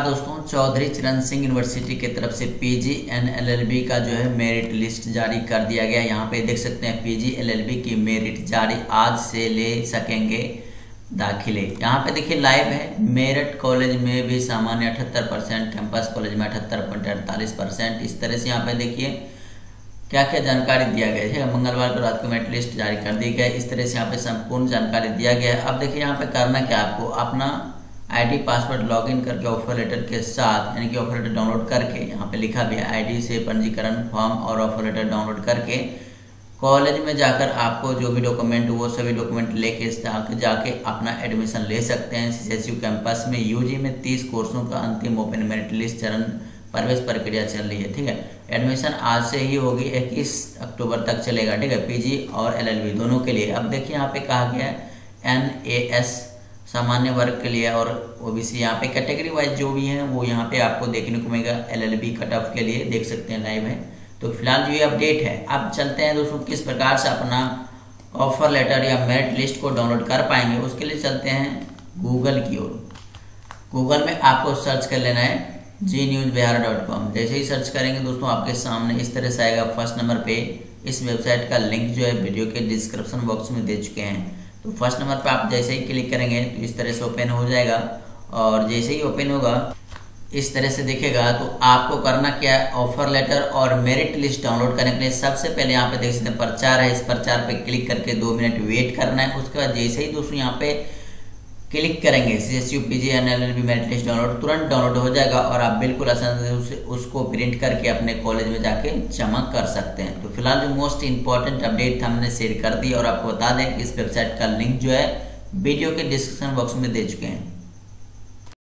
दोस्तों, चौधरी चरण सिंह यूनिवर्सिटी की तरफ़ से पीजी एंड का जो है मेरिट लिस्ट जारी कर दिया गया। यहाँ पे देख सकते हैं पीजी एलएलबी की मेरिट जारी आज से ले सकेंगे दाखिले। यहाँ पे देखिए लाइव है। मेरठ कॉलेज में भी सामान्य अठहत्तर परसेंट कैंपस कॉलेज में अठहत्तर पॉइंट अड़तालीस परसेंट। इस तरह से यहाँ पे देखिए क्या क्या जानकारी दिया गया है। मंगलवार को रात को मेरिट लिस्ट जारी कर दी गई। इस तरह से यहाँ पे संपूर्ण जानकारी दिया गया है। अब देखिए यहाँ पे करना क्या आपको? अपना आईडी पासवर्ड लॉगिन करके ऑफ़र लेटर के साथ, यानी कि ऑफ़र लेटर डाउनलोड करके, यहाँ पे लिखा भी है आईडी से पंजीकरण फॉर्म और ऑफ़र लेटर डाउनलोड करके कॉलेज में जाकर आपको जो भी डॉक्यूमेंट वो सभी डॉक्यूमेंट लेके जाके जाके अपना एडमिशन ले सकते हैं। सी कैंपस में यूजी में तीस कोर्सों का अंतिम ओपन मेरिट लिस्ट चरण प्रवेश प्रक्रिया चल रही है, ठीक है? एडमिशन आज से ही होगी, इक्कीस अक्टूबर तक चलेगा, ठीक है? पीजी और एलएलबी दोनों के लिए। अब देखिए यहाँ पे कहा गया है एन ए एस सामान्य वर्ग के लिए और ओबीसी यहाँ पे कैटेगरी वाइज जो भी हैं, वो यहाँ पे आपको देखने को मिलेगा एलएलबी कट ऑफ़ के लिए देख सकते हैं लाइव है तो फ़िलहाल जो ये अपडेट है, अब चलते हैं दोस्तों किस प्रकार से अपना ऑफ़र लेटर या मेरिट लिस्ट को डाउनलोड कर पाएँगे, उसके लिए चलते हैं गूगल की ओर। गूगल में आपको सर्च कर लेना है Zee news Bihar dot com जैसे ही सर्च करेंगे दोस्तों, आपके सामने इस तरह से आएगा फ़र्स्ट नंबर पे। इस वेबसाइट का लिंक जो है वीडियो के डिस्क्रिप्शन बॉक्स में दे चुके हैं। तो फ़र्स्ट नंबर पर आप जैसे ही क्लिक करेंगे तो इस तरह से ओपन हो जाएगा और जैसे ही ओपन होगा, इस तरह से देखेगा तो आपको करना क्या है? ऑफ़र लेटर और मेरिट लिस्ट डाउनलोड करने के लिए सबसे पहले यहाँ पे देख सकते हैं प्रचार है। इस प्रचार पे क्लिक करके दो मिनट वेट करना है। उसके बाद जैसे ही दोस्तों यहाँ पे क्लिक करेंगे। C S U P G N L L B merit list download तुरंत डाउनलोड हो जाएगा और आप बिल्कुल आसानी से उस, उसको प्रिंट करके अपने कॉलेज में जाके जमा कर सकते हैं। तो फ़िलहाल जो मोस्ट इंपॉर्टेंट अपडेट हमने शेयर कर दी और आपको बता दें कि इस वेबसाइट का लिंक जो है वीडियो के डिस्क्रिप्शन बॉक्स में दे चुके हैं।